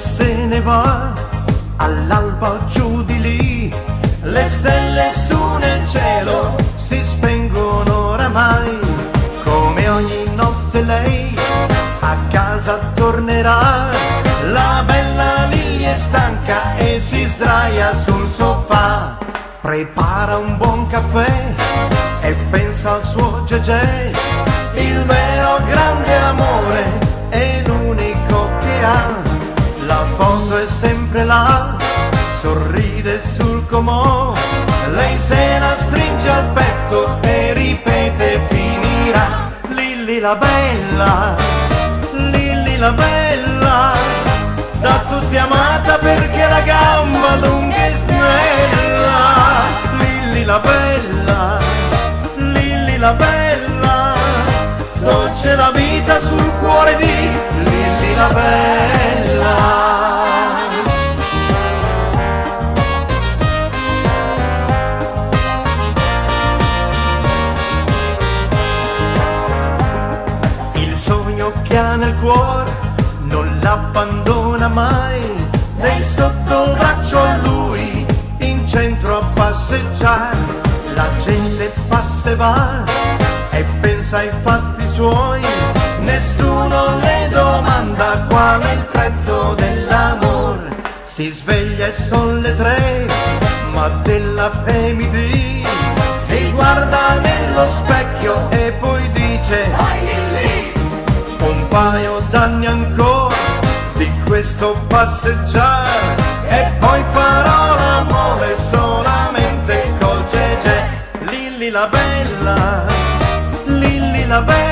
se ne va, all'alba giù di lì, le stelle su nel cielo si spengono oramai, come ogni notte lei. A casa tornerà, la bella Lily è stanca e si sdraia sul sofà, prepara un buon caffè e pensa al suo Gegè, il vero grande amore ha, la foto è sempre là, sorride sul comò, lei se la stringe al petto e ripete finirà, Lilli la bella, Lilli la bella, da tutti amata perché la gamba lunga e snella, Lilli la bella, Lilli la bella, dolce la vita sul cuore di La bella. Il sogno che ha nel cuore non l'abbandona mai, lei sotto braccio a lui, in centro a passeggiare, la gente passa e va e pensa ai fatti suoi, nessuno le domanda qual è il prezzo dell'amore, si sveglia e son le tre, ma della femidì, si guarda nello specchio e poi dice un paio d'anni ancora di questo passeggiare. E poi farò l'amore solamente col Gege Lilli la bella Lilli la bella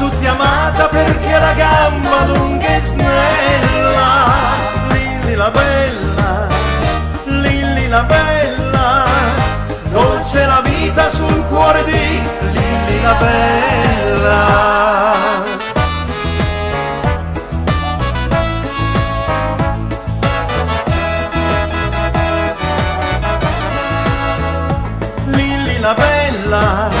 tutti amata perché la gamba lunga e snella. Lilli la bella Lilli la bella dolce la vita sul cuore di Lilli la bella. Lilli la bella,